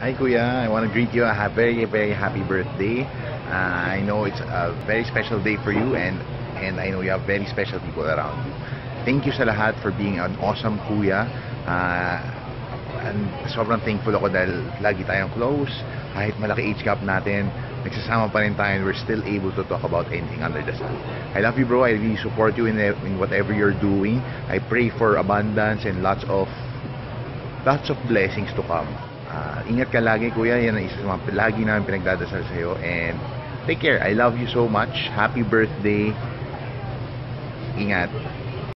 Hi Kuya, I want to greet you a very very happy birthday. Uh, I know it's a very special day for you and and I know you have very special people around you. Thank you sa lahat for being an awesome kuya. Uh, and sobrang thankful ako dahil lagi tayong close. Kahit malaki age gap natin, nagsasama pa rin tayo and we're still able to talk about anything under the sun. I love you bro. I really support you in, in whatever you're doing. I pray for abundance and lots of lots of blessings to come. Ah, ingat ka lagi, kuya. Yan ang isa sa mga lagi namin pinagdadasal sa'yo. And take care. I love you so much. Happy birthday. Ingat.